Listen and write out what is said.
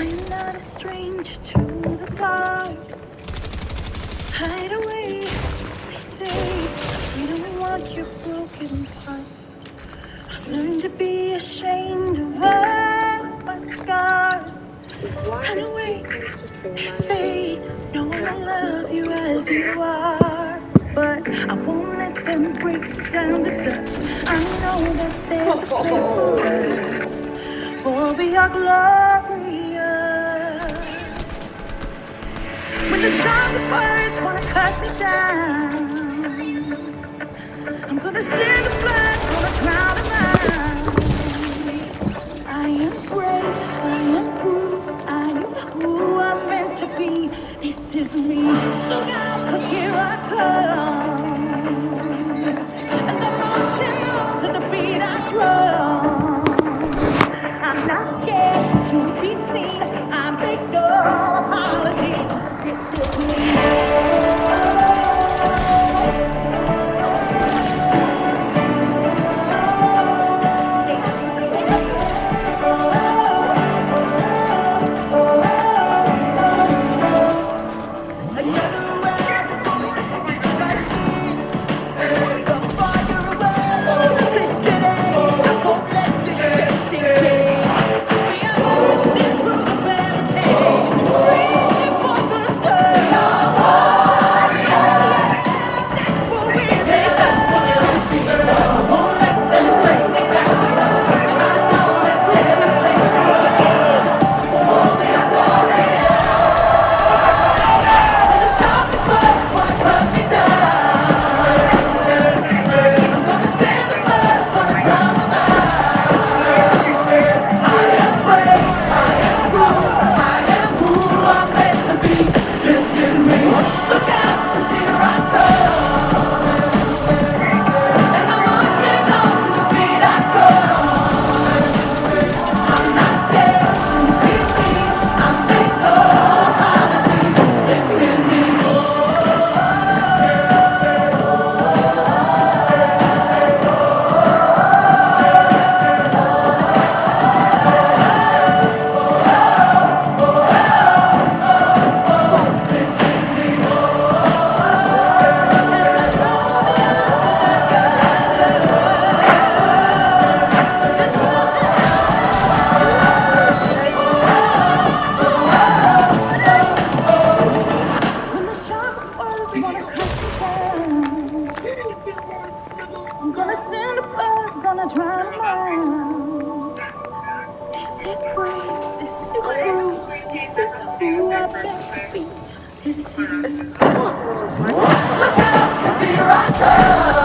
I'm not a stranger to the dark. Hide away, they say. We don't want your broken parts. I've learned to be ashamed of all my scars. Run away, they say. No one will love you as you are. But I won't let them break down to dust. I know that there's a place for us. For we are. The sharpest words wanna cut me down, I'm gonna send the blood, gonna drown them out. I am brave, I am bruised, I am who I'm meant to be. This is me. Look out, cause here I come. And I'm marching on to the beat I drum. I'm not scared to be seen. I make no bird, gonna drown them out. This is brave, this is true, this is who I'm meant to be. This is. Look out, 'cause here I come.